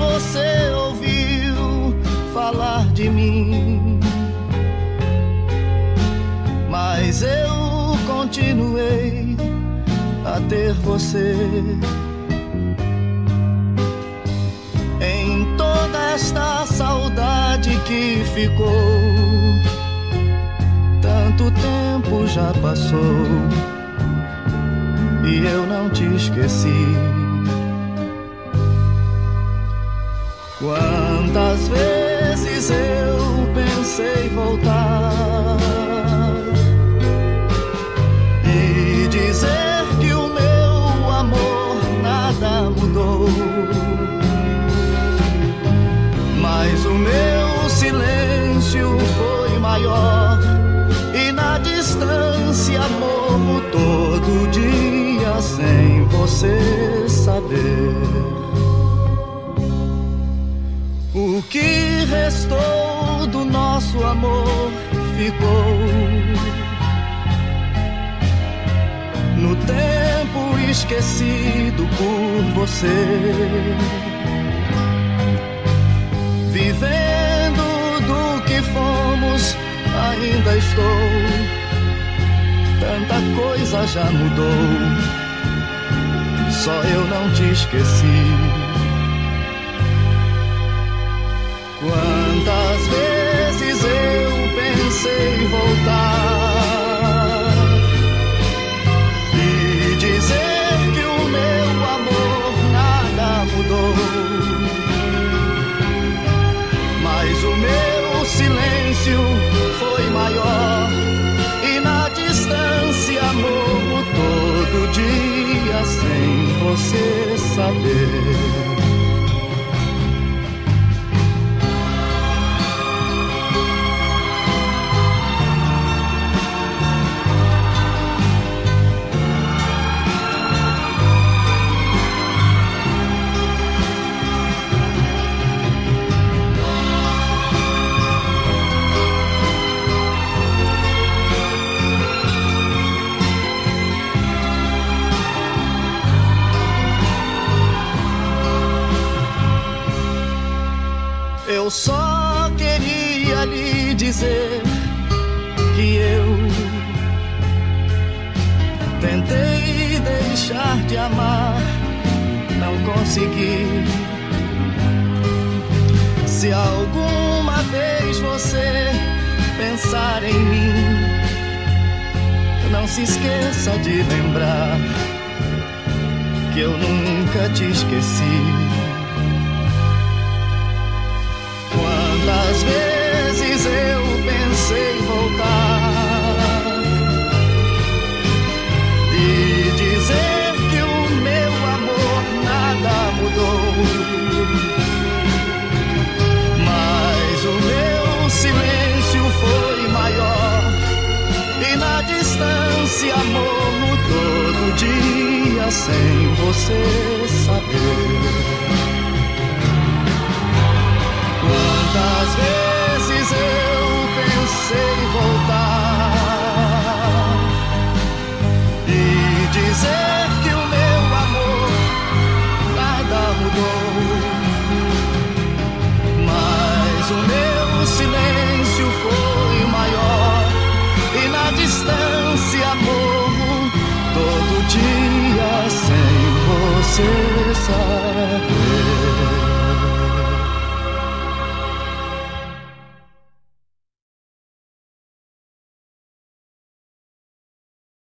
você ouviu falar de mim. Mas eu continuei a ter você. Em toda esta saudade que ficou, tanto tempo já passou e eu não te esqueci. Quantas vezes eu pensei voltar e dizer que o meu amor nada mudou, mas o meu silêncio foi maior e na distância morro todo dia restou do nosso amor ficou no tempo esquecido por você. Vivendo do que fomos, ainda estou. Tanta coisa já mudou, só eu não te esqueci. O meu silêncio foi maior e na distância morro todo dia sem você saber. Eu só queria lhe dizer que eu tentei deixar de amar, não consegui. Se alguma vez você pensar em mim, não se esqueça de lembrar que eu nunca te esqueci. Distância morro todo dia sem você Jesus.